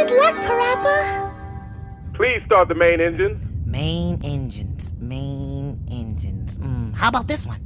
Good luck, Parappa. Please start the main engines. Main engines, main engines. Mm, how about this one?